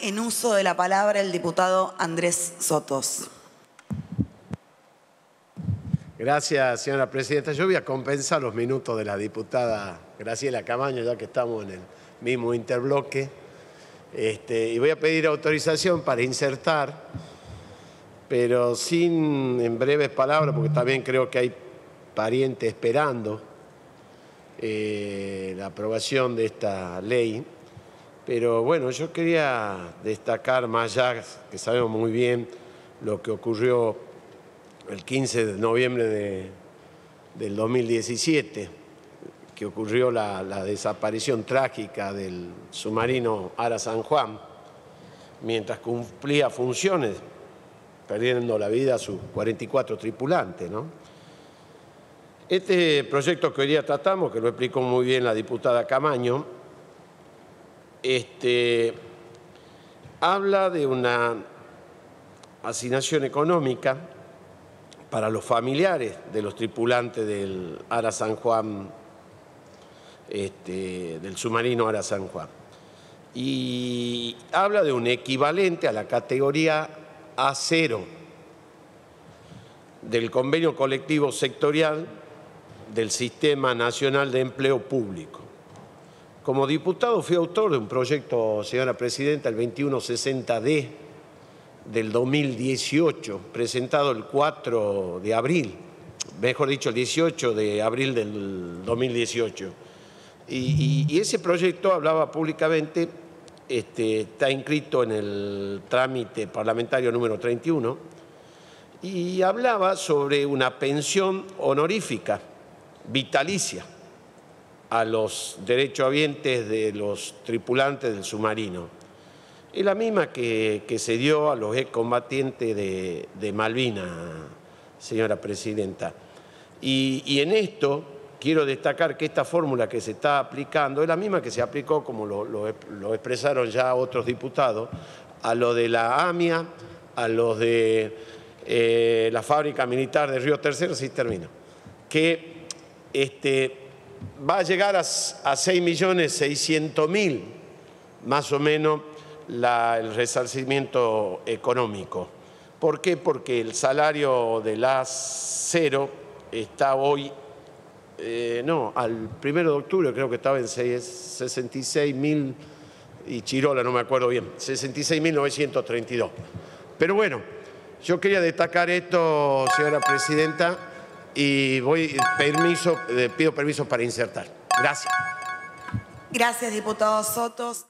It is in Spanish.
En uso de la palabra el diputado Andrés Sotos. Gracias, señora presidenta. Yo voy a compensar los minutos de la diputada Graciela Camaño, ya que estamos en el mismo interbloque. Este, y voy a pedir autorización para insertar, pero sin en breves palabras, porque también creo que hay parientes esperando eh, la aprobación de esta ley. Pero bueno, yo quería destacar más allá, que sabemos muy bien lo que ocurrió el 15 de noviembre de, del 2017, que ocurrió la, la, desaparición trágica del submarino Ara San Juan, mientras cumplía funciones, perdiendo la vida a sus 44 tripulantes. ¿no? Este proyecto que hoy día tratamos, que lo explicó muy bien la diputada Camaño, este, habla de una asignación económica para los familiares de los tripulantes del Ara San Juan, este, del submarino Ara San Juan. Y habla de un equivalente a la categoría A0 del convenio colectivo sectorial del Sistema Nacional de Empleo Público. Como diputado fui autor de un proyecto, señora presidenta, el 2160D del 2018, presentado el 4 de abril, mejor dicho, el 18 de abril del 2018. Y, ese proyecto hablaba públicamente, este, está inscrito en el trámite parlamentario número 31, y hablaba sobre una pensión honorífica, vitalicia, a los derechohabientes de los tripulantes del submarino. Es la misma que, que se dio a los excombatientes de, de Malvina, señora presidenta. Y, y, en esto quiero destacar que esta fórmula que se está aplicando es la misma que se aplicó, como lo, lo, expresaron ya otros diputados, a lo de la AMIA, a los de eh, la fábrica militar de Río Tercero, sí termino, que este, va a llegar a, a 6.600.000 más o menos el resarcimiento económico. ¿Por qué? Porque el salario de la cero está hoy, eh, no, al primero de octubre creo que estaba en 66.000 y Chirola, no me acuerdo bien, 66.932. Pero bueno, yo quería destacar esto, señora presidenta, y voy permiso, pido permiso para insertar. Gracias. Gracias, diputado Sotos.